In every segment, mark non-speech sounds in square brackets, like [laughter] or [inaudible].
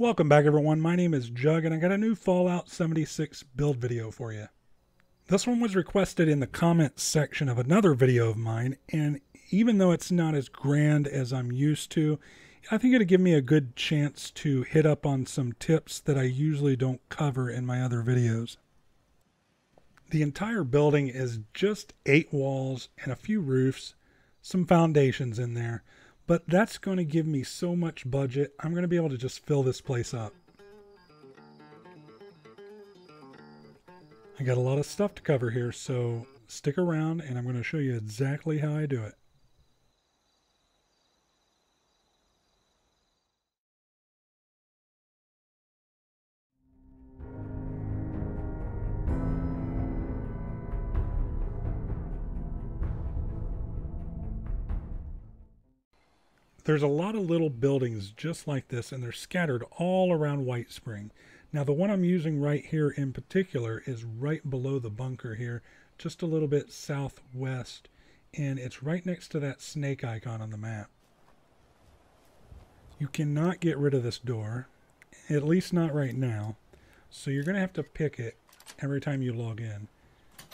Welcome back everyone, my name is Jug and I got a new Fallout 76 build video for you. This one was requested in the comments section of another video of mine and even though it's not as grand as I'm used to, I think it'll give me a good chance to hit up on some tips that I usually don't cover in my other videos. The entire building is just eight walls and a few roofs, some foundations in there, but that's going to give me so much budget, I'm going to be able to just fill this place up. I got a lot of stuff to cover here, so stick around and I'm going to show you exactly how I do it. There's a lot of little buildings just like this, and they're scattered all around Whitespring. Now, the one I'm using right here in particular is right below the bunker here, just a little bit southwest, and it's right next to that snake icon on the map. You cannot get rid of this door, at least not right now, so you're going to have to pick it every time you log in.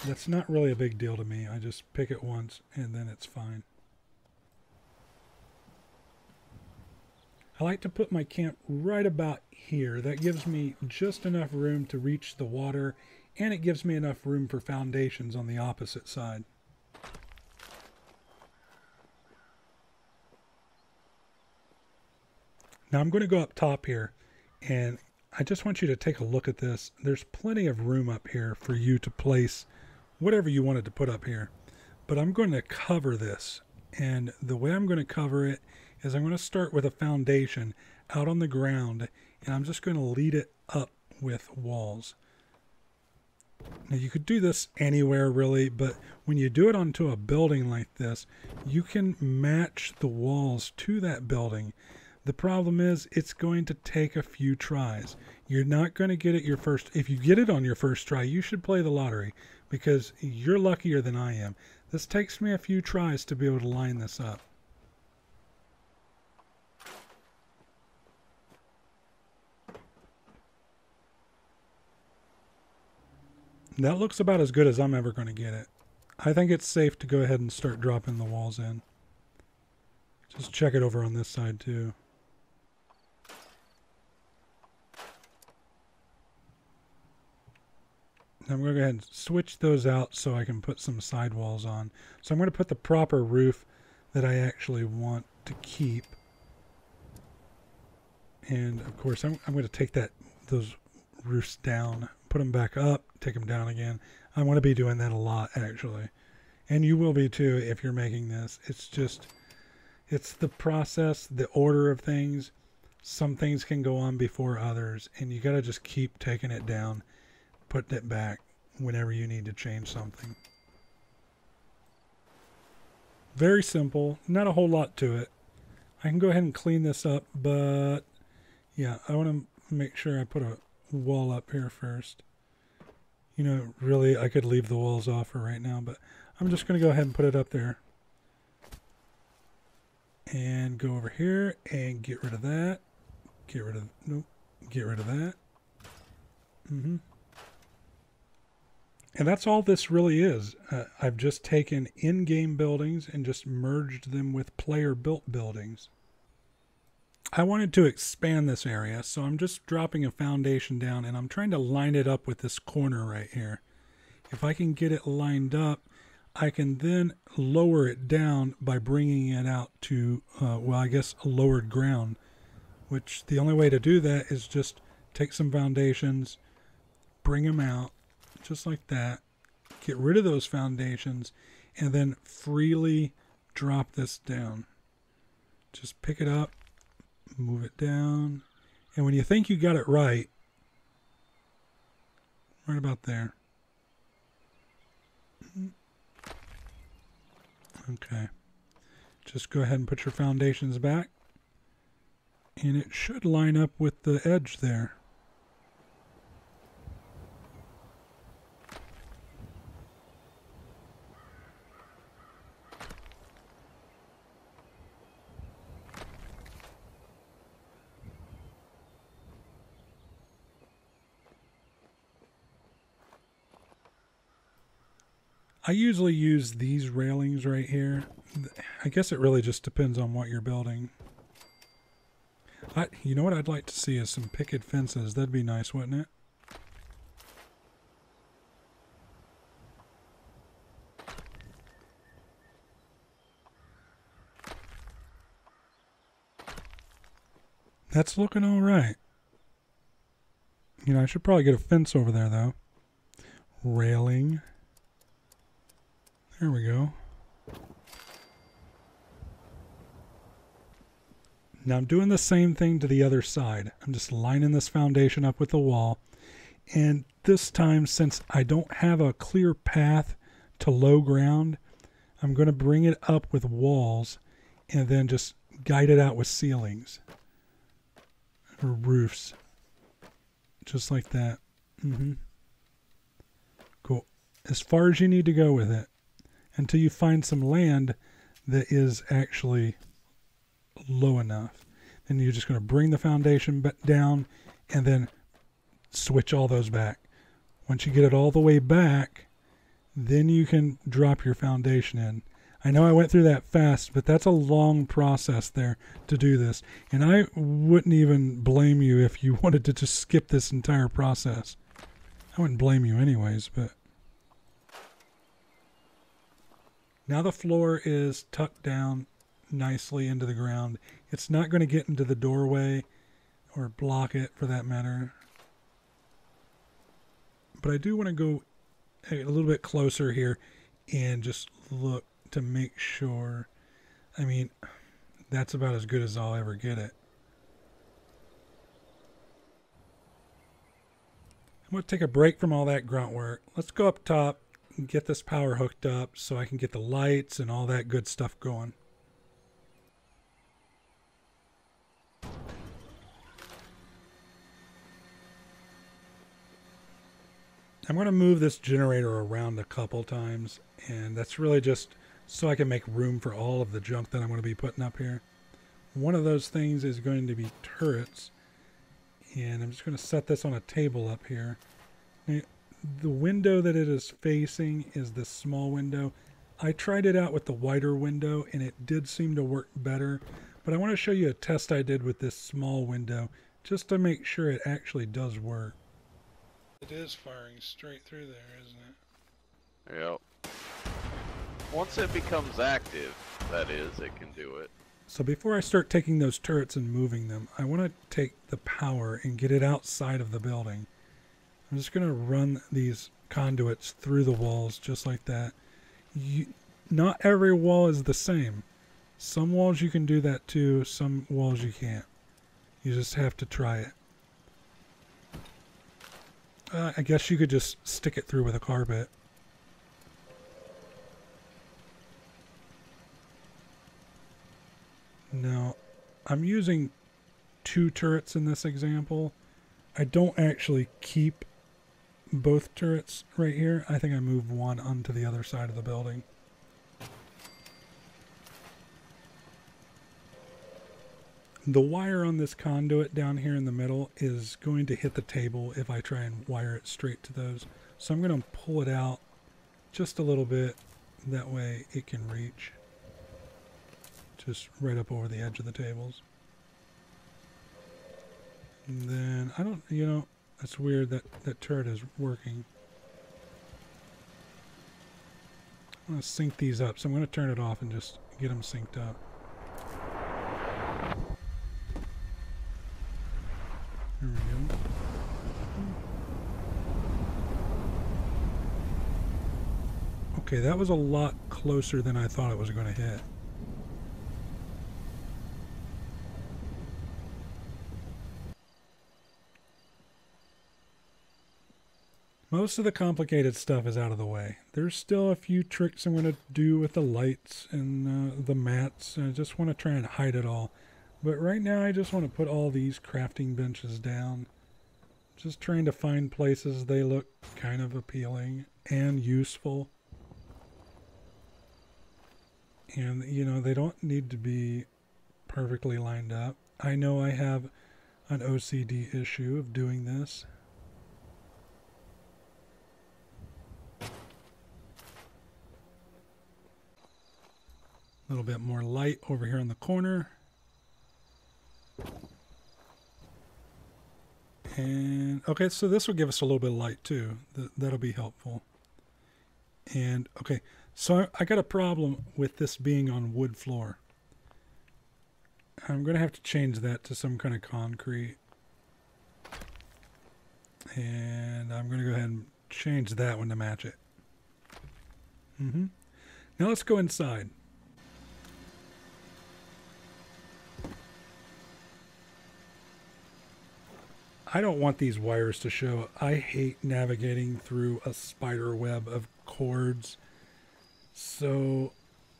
That's not really a big deal to me. I just pick it once, and then it's fine. I like to put my camp right about here. That gives me just enough room to reach the water and it gives me enough room for foundations on the opposite side. Now I'm going to go up top here and I just want you to take a look at this. There's plenty of room up here for you to place whatever you wanted to put up here. But I'm going to cover this and the way I'm going to cover it is I'm going to start with a foundation out on the ground and I'm just going to lead it up with walls. Now you could do this anywhere really, but when you do it onto a building like this, you can match the walls to that building. The problem is it's going to take a few tries. You're not going to get it your first. If you get it on your first try, you should play the lottery because you're luckier than I am. This takes me a few tries to be able to line this up. That looks about as good as I'm ever going to get it. I think it's safe to go ahead and start dropping the walls in. Just check it over on this side too. I'm going to go ahead and switch those out so I can put some sidewalls on. So I'm going to put the proper roof that I actually want to keep. And of course, I'm, I'm going to take that those roofs down put them back up, take them down again. I'm going to be doing that a lot actually. And you will be too if you're making this. It's just, it's the process, the order of things. Some things can go on before others and you got to just keep taking it down, putting it back whenever you need to change something. Very simple, not a whole lot to it. I can go ahead and clean this up, but yeah, I want to make sure I put a wall up here first. You know, really, I could leave the walls off for right now, but I'm just going to go ahead and put it up there. And go over here and get rid of that. Get rid of, nope, get rid of that. Mm-hmm. And that's all this really is. Uh, I've just taken in-game buildings and just merged them with player-built buildings. I wanted to expand this area, so I'm just dropping a foundation down and I'm trying to line it up with this corner right here. If I can get it lined up, I can then lower it down by bringing it out to, uh, well, I guess a lowered ground, which the only way to do that is just take some foundations, bring them out just like that, get rid of those foundations, and then freely drop this down. Just pick it up, move it down. And when you think you got it right, right about there. Okay. Just go ahead and put your foundations back. And it should line up with the edge there. I usually use these railings right here. I guess it really just depends on what you're building. I, you know what I'd like to see is some picket fences. That'd be nice, wouldn't it? That's looking all right. You know, I should probably get a fence over there, though. Railing. There we go. Now I'm doing the same thing to the other side. I'm just lining this foundation up with the wall. And this time, since I don't have a clear path to low ground, I'm going to bring it up with walls and then just guide it out with ceilings or roofs. Just like that. Mm-hmm. Cool. As far as you need to go with it until you find some land that is actually low enough. Then you're just going to bring the foundation down and then switch all those back. Once you get it all the way back, then you can drop your foundation in. I know I went through that fast, but that's a long process there to do this. And I wouldn't even blame you if you [laughs] wanted to just skip this entire process. I wouldn't blame you anyways, but now the floor is tucked down nicely into the ground. It's not going to get into the doorway or block it for that matter. But I do want to go a little bit closer here and just look to make sure. I mean, that's about as good as I'll ever get it. I'm going to take a break from all that grunt work. Let's go up top get this power hooked up so I can get the lights and all that good stuff going. I'm going to move this generator around a couple times, and that's really just so I can make room for all of the junk that I'm going to be putting up here. One of those things is going to be turrets, and I'm just going to set this on a table up here. Now, the window that it is facing is this small window. I tried it out with the wider window, and it did seem to work better, but I want to show you a test I did with this small window just to make sure it actually does work. It is firing straight through there, isn't it? Yep. Once it becomes active, that is, it can do it. So before I start taking those turrets and moving them, I want to take the power and get it outside of the building. I'm just going to run these conduits through the walls just like that. You, not every wall is the same. Some walls you can do that too, some walls you can't. You just have to try it. Uh, I guess you could just stick it through with a carpet. Now, I'm using two turrets in this example. I don't actually keep both turrets right here. I think I move one onto the other side of the building. The wire on this conduit down here in the middle is going to hit the table if I try and wire it straight to those. So I'm going to pull it out just a little bit. That way it can reach just right up over the edge of the tables. And then, I don't, you know, that's weird that that turret is working. I'm going to sync these up. So I'm going to turn it off and just get them synced up. There we go. Okay, that was a lot closer than I thought it was going to hit. Most of the complicated stuff is out of the way. There's still a few tricks I'm going to do with the lights and uh, the mats. I just want to try and hide it all. But right now I just want to put all these crafting benches down. Just trying to find places they look kind of appealing and useful. And, you know, they don't need to be perfectly lined up. I know I have an OCD issue of doing this. Little bit more light over here in the corner. And okay, so this will give us a little bit of light too. That, that'll be helpful. And okay, so I, I got a problem with this being on wood floor. I'm going to have to change that to some kind of concrete. And I'm going to go ahead and change that one to match it. Mm-hmm. Now let's go inside. I don't want these wires to show. I hate navigating through a spider web of cords. So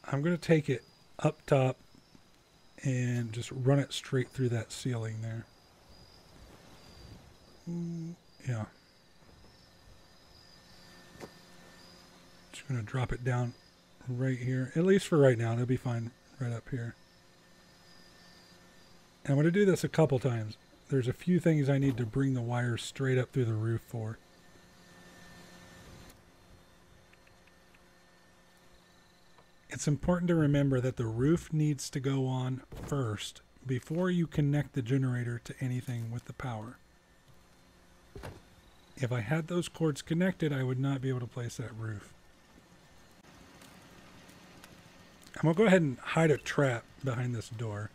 I'm going to take it up top and just run it straight through that ceiling there. Ooh, yeah. Just going to drop it down right here. At least for right now. It'll be fine right up here. And I'm going to do this a couple times. There's a few things I need to bring the wires straight up through the roof for. It's important to remember that the roof needs to go on first before you connect the generator to anything with the power. If I had those cords connected, I would not be able to place that roof. I'm going to go ahead and hide a trap behind this door.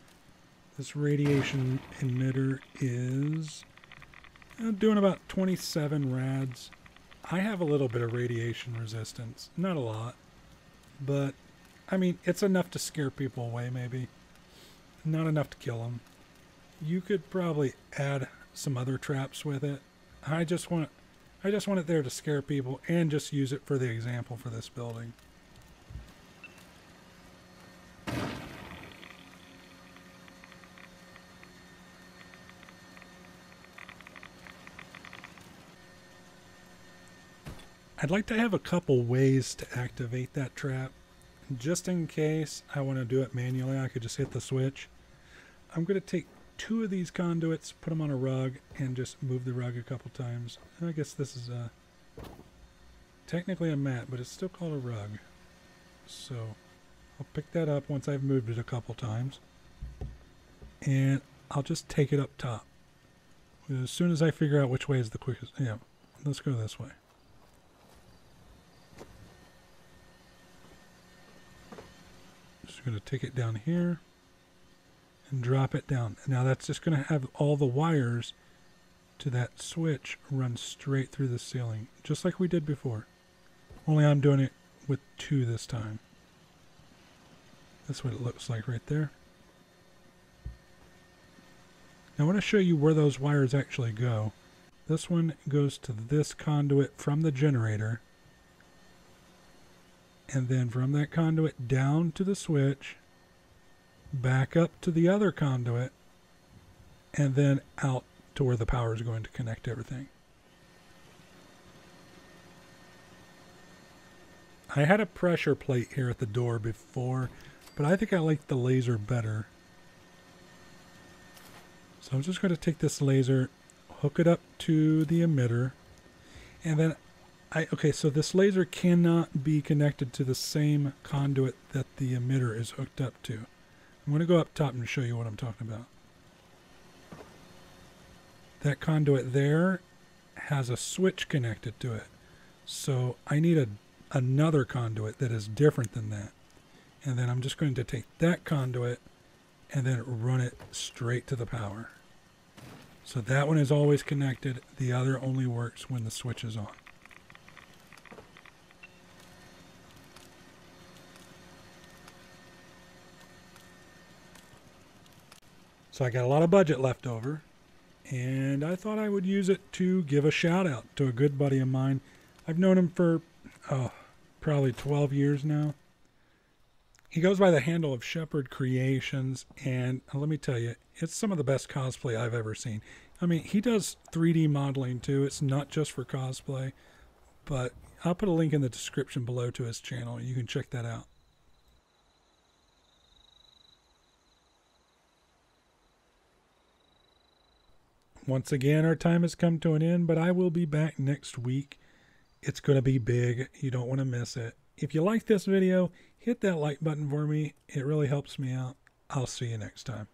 This radiation emitter is uh, doing about 27 rads. I have a little bit of radiation resistance. Not a lot, but I mean, it's enough to scare people away, maybe. Not enough to kill them. You could probably add some other traps with it. I just want I just want it there to scare people and just use it for the example for this building. I'd like to have a couple ways to activate that trap. Just in case I want to do it manually, I could just hit the switch. I'm going to take two of these conduits, put them on a rug, and just move the rug a couple times. And I guess this is a technically a mat, but it's still called a rug. So I'll pick that up once I've moved it a couple times. And I'll just take it up top. As soon as I figure out which way is the quickest. Yeah, let's go this way. Just going to take it down here and drop it down. Now that's just going to have all the wires to that switch run straight through the ceiling, just like we did before. Only I'm doing it with two this time. That's what it looks like right there. Now I want to show you where those wires actually go. This one goes to this conduit from the generator and then from that conduit down to the switch, back up to the other conduit, and then out to where the power is going to connect everything. I had a pressure plate here at the door before, but I think I like the laser better. So I'm just going to take this laser, hook it up to the emitter, and then I, okay, so this laser cannot be connected to the same conduit that the emitter is hooked up to. I'm going to go up top and show you what I'm talking about. That conduit there has a switch connected to it. So I need a, another conduit that is different than that. And then I'm just going to take that conduit and then run it straight to the power. So that one is always connected. The other only works when the switch is on. So I got a lot of budget left over, and I thought I would use it to give a shout out to a good buddy of mine. I've known him for oh, probably 12 years now. He goes by the handle of Shepherd Creations, and let me tell you, it's some of the best cosplay I've ever seen. I mean, he does 3D modeling too. It's not just for cosplay, but I'll put a link in the description below to his channel. You can check that out. Once again, our time has come to an end, but I will be back next week. It's going to be big. You don't want to miss it. If you like this video, hit that like button for me. It really helps me out. I'll see you next time.